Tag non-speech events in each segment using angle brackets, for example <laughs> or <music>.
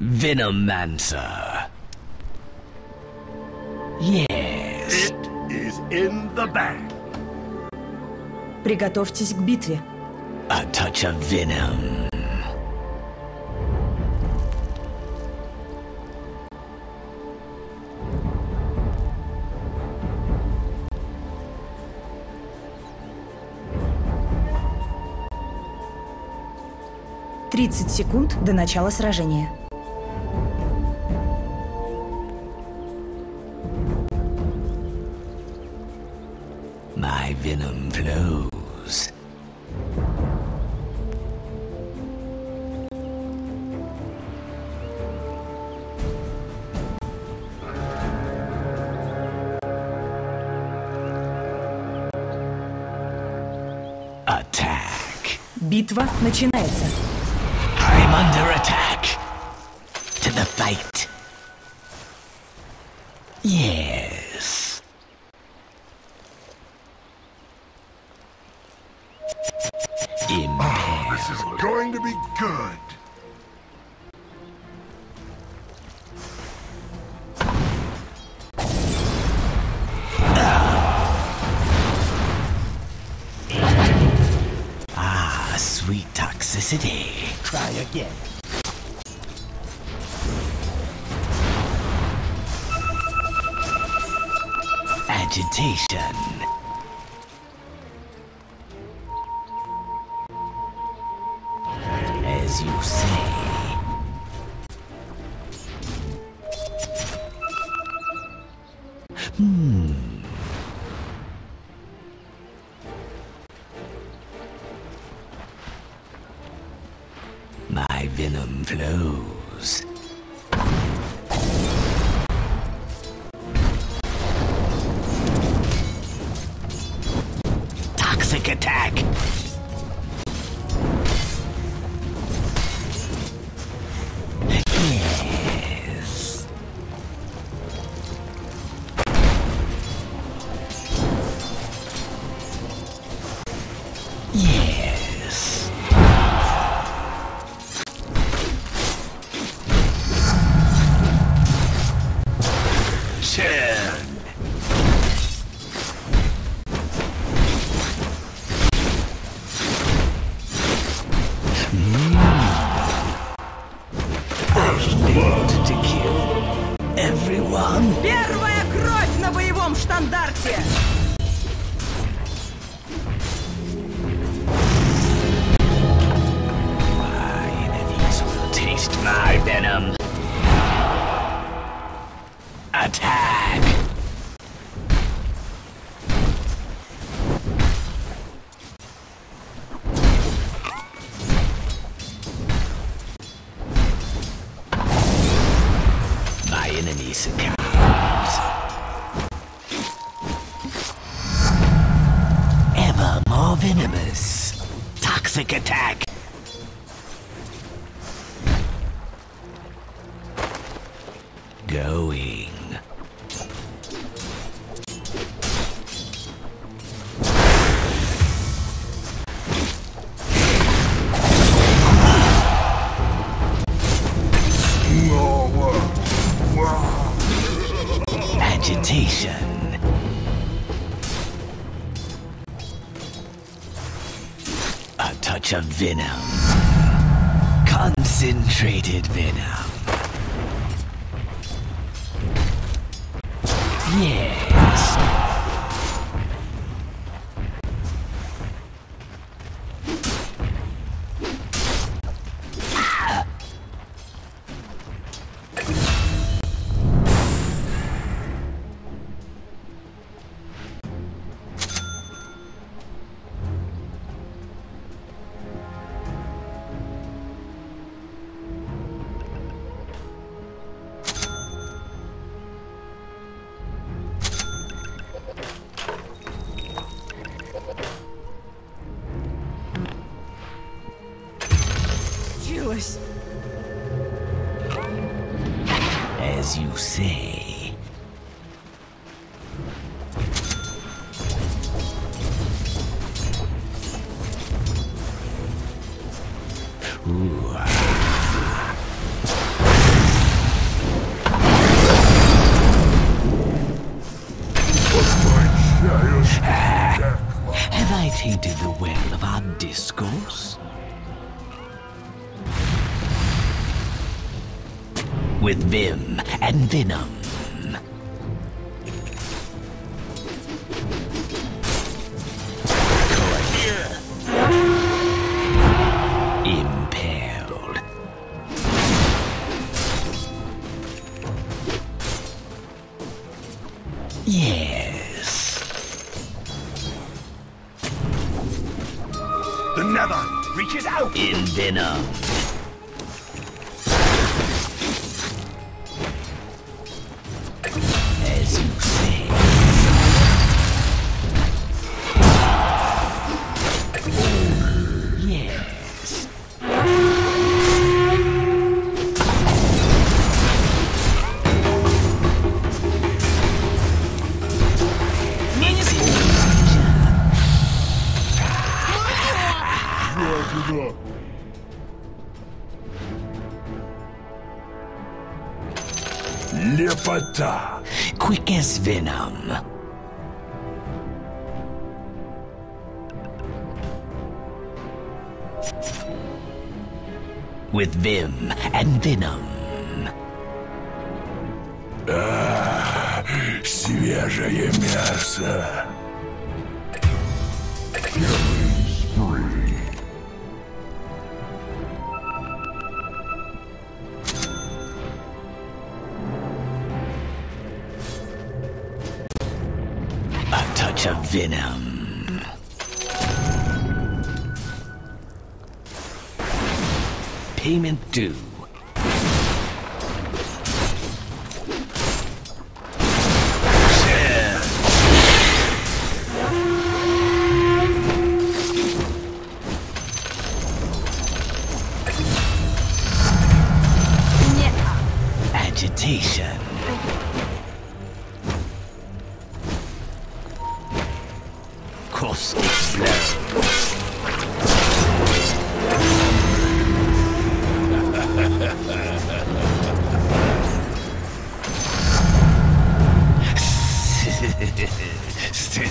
Venomancer. Yes. It is in the bag. Приготовьтесь к битве. A touch of venom. Тридцать секунд до начала сражения. Битва начинается. I'm under attack. Hmm. My venom flows. of venom. Concentrated venom. Yeah. As you say. reaches out in venom. quick as venom. With vim and venom. Ah, свежее мясо. Venom. Payment due.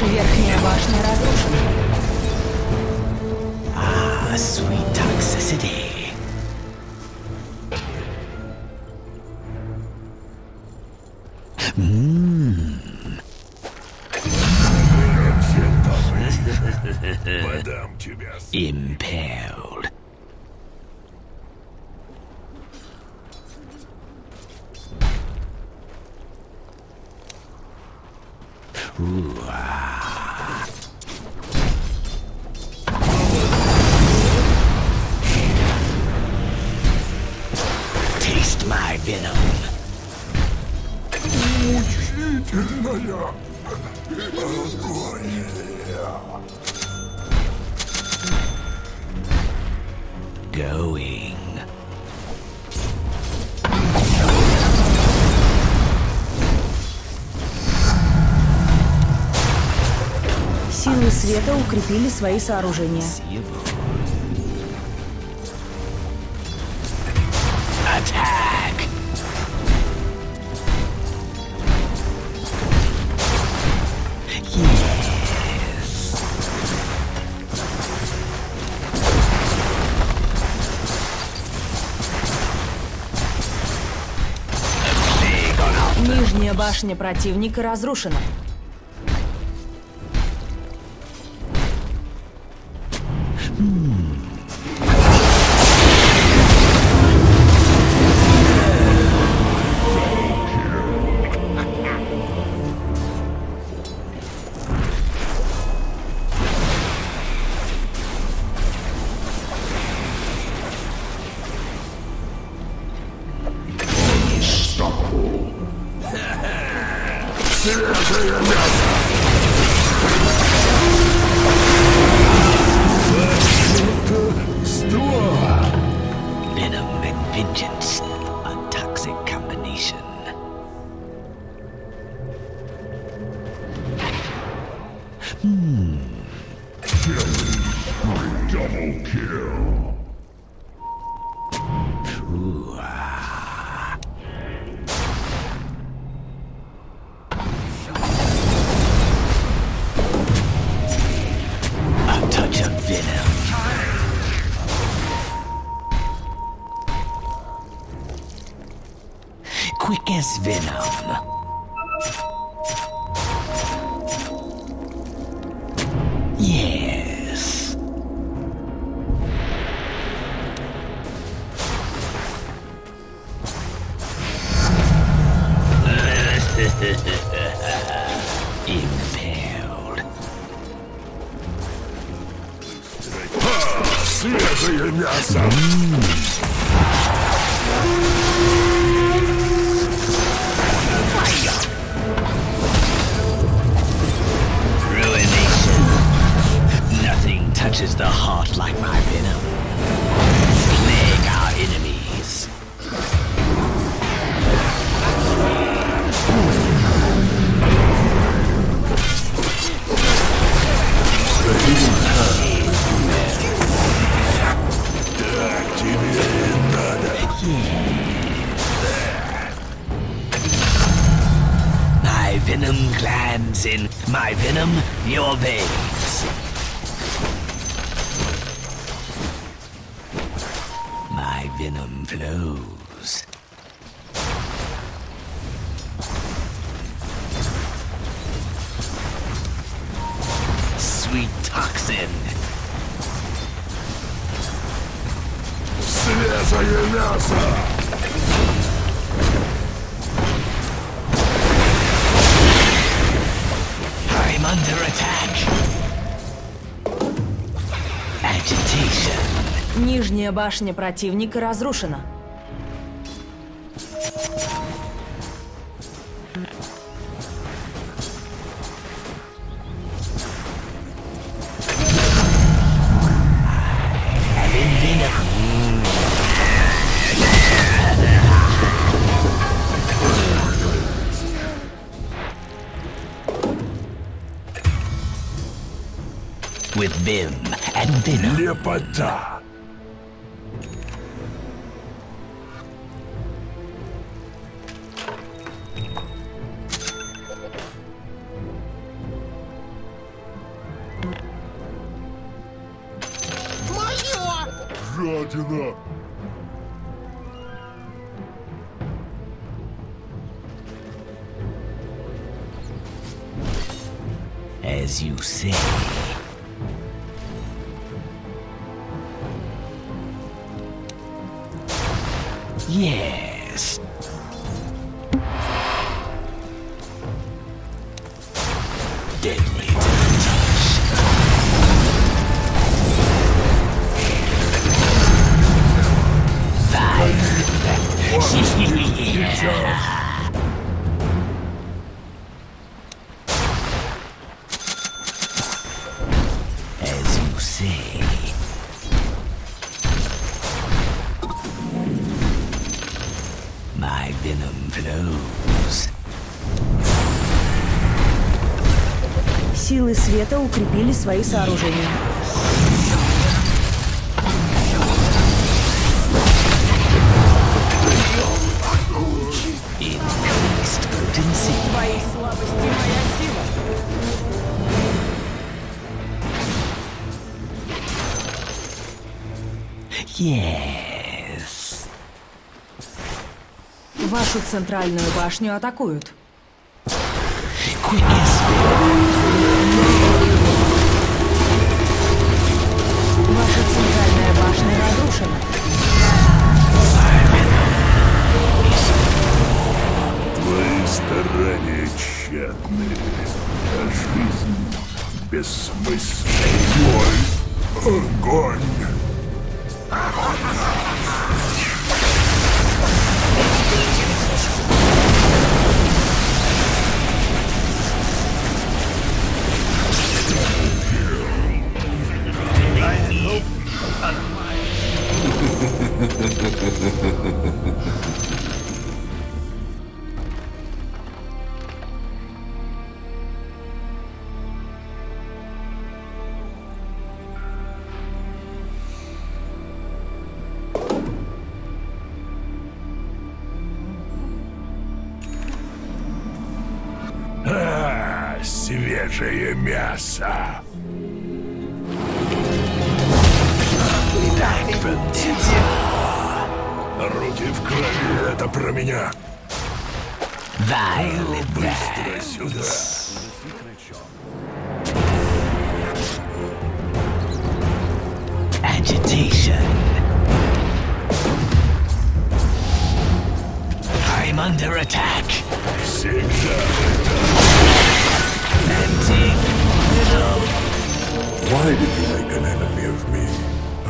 Ваша верхняя башня разрушена. Ah, sweet toxicity. Hmm. <laughs> Impaled. Ooh. Ah. Веном. Учитель Going. Силы света укрепили свои сооружения. Нижняя башня противника разрушена. Double kill. Ooh, A touch of venom. Quick as venom. pierces the heart like my venom, plague our enemies. The hidden curve is My venom glands in my venom, your vein. Нижняя башня противника разрушена. With vim and dinner. Лепота. As you say. Yeah. укрепили свои сооружения. Твои слабости моя сила. Yes. Вашу центральную башню атакуют. Quick. Старания тщетные, а жизнь бессмысленной. Боль, огонь. Ha ha ha ha ha ha ha ha.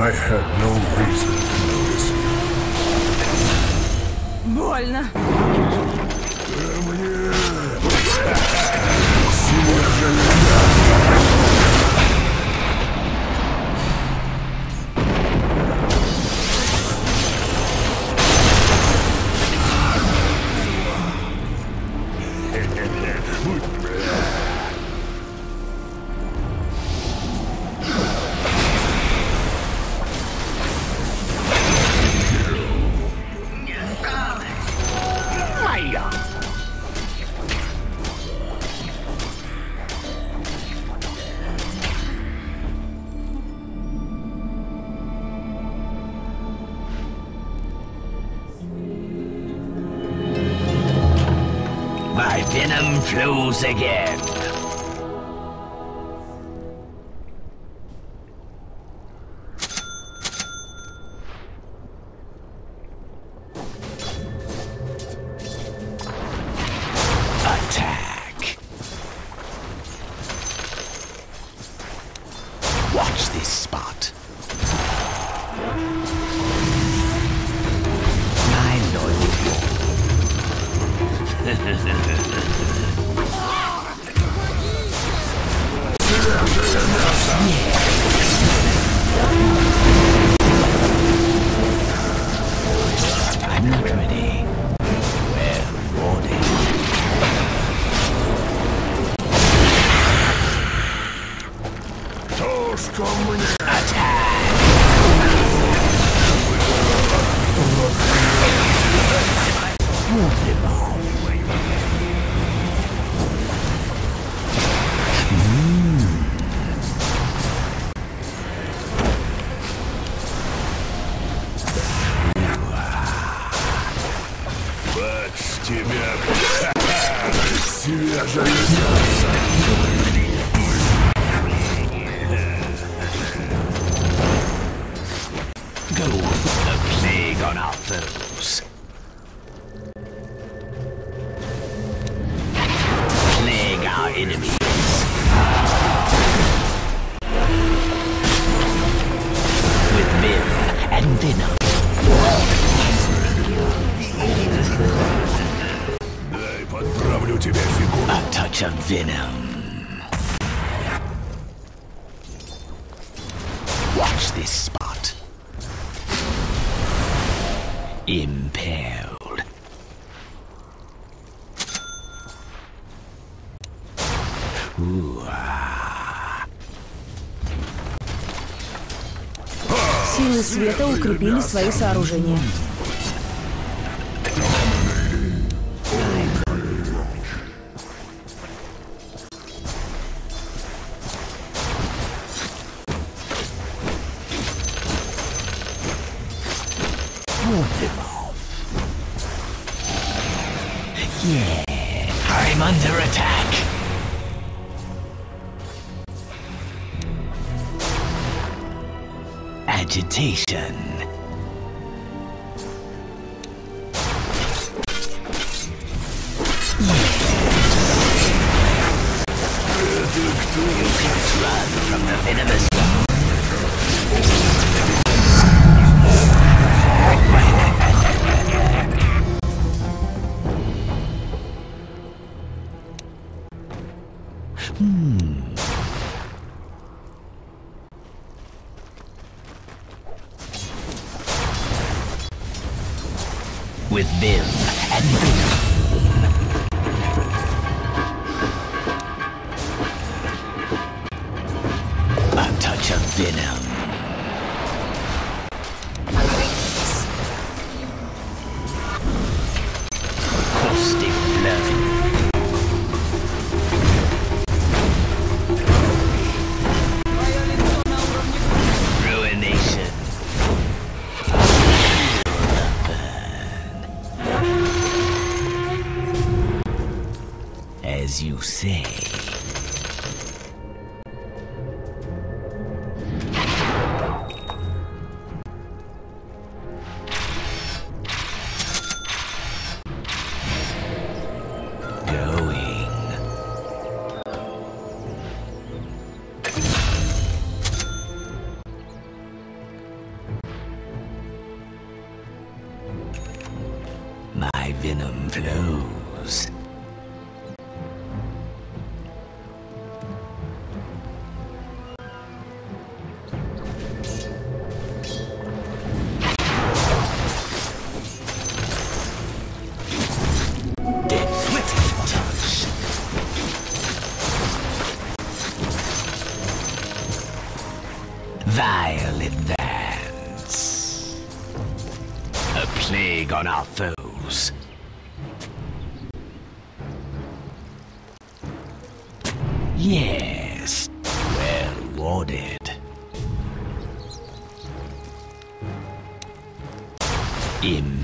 I had no reason to notice you. Больно. Ко мне! Сила железа! once again. Силы света укрепили свои сооружения. sensation. Run from the venomous Hmm. with Viv and Boot. venom flow. im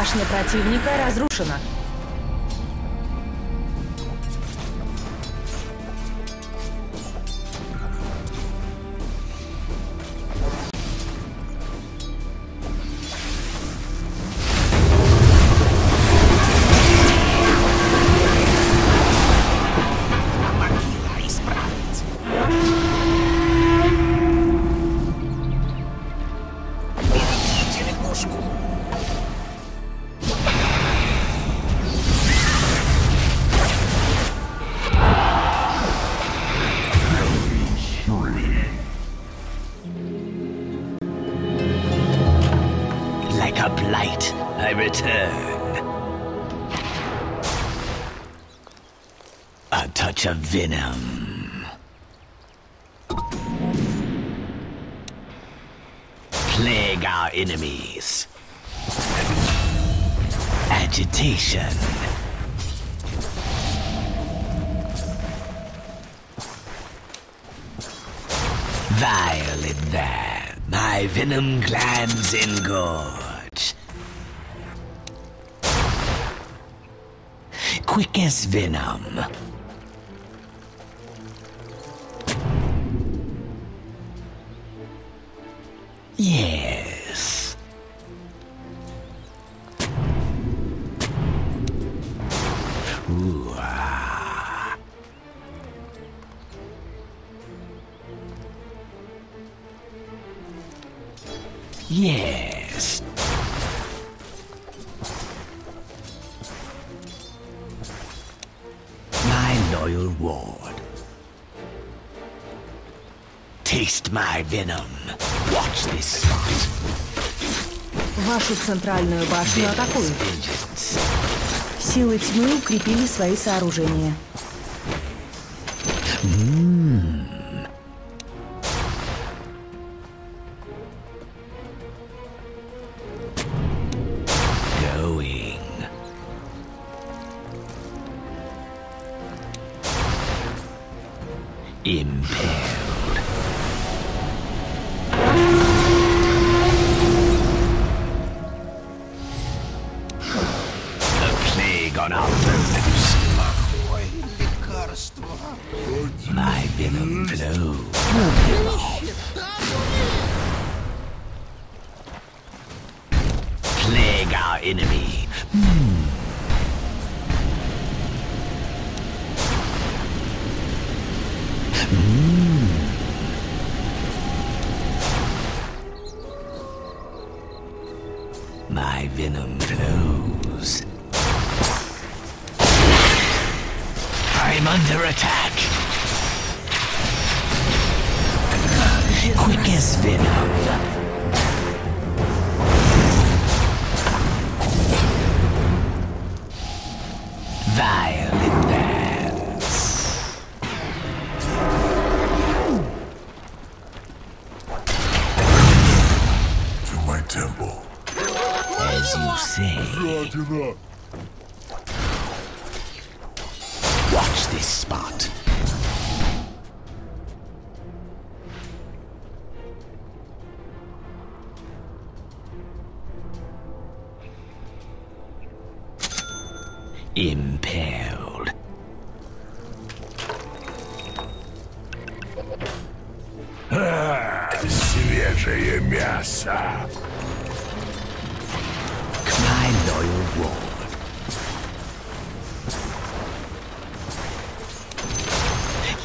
Башня противника разрушена. A light, I return. A touch of venom. Plague our enemies. Agitation. Violate My venom glands gore. quick as venom. Yes. Ooh, ah. Yes. reward. Taste my venom. Watch this spot. Вашу центральную башню атакуют. Силы тьмы укрепили свои сооружения. Mm.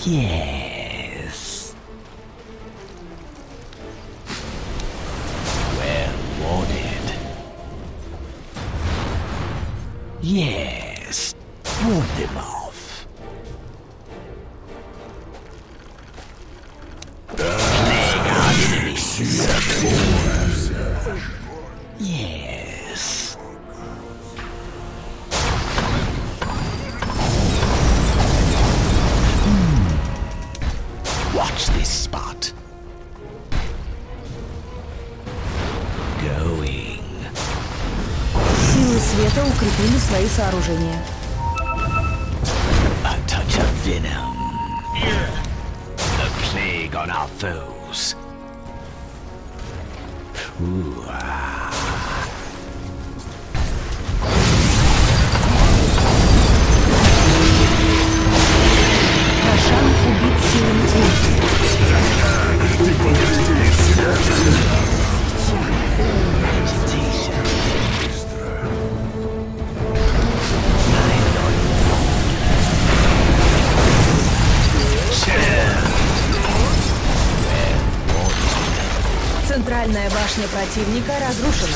Yeah. свои сооружения. A touch of venom. The plague on our foes. Ooh, ah. противника разрушена.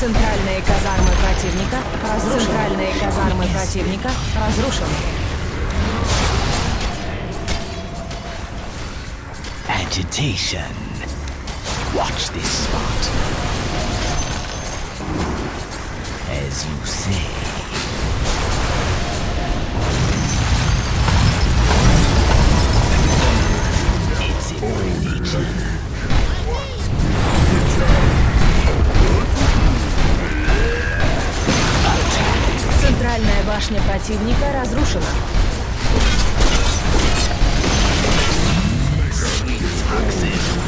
Центральные казармы противника разрушены. Центральные казармы противника разрушены. Agitation. Watch this spot as you say. Центральная башня противника разрушена. Sweet success.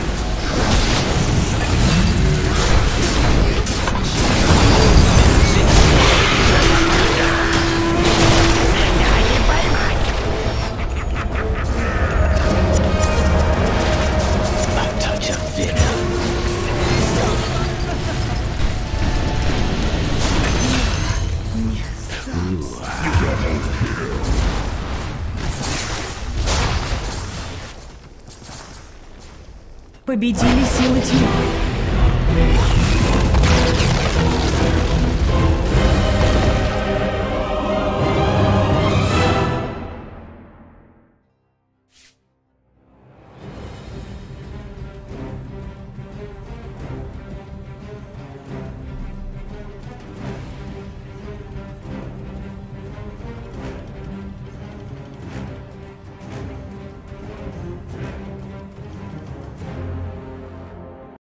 победили силы тьмы.